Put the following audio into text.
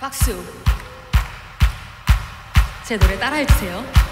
박수. 제 노래 따라해 주세요.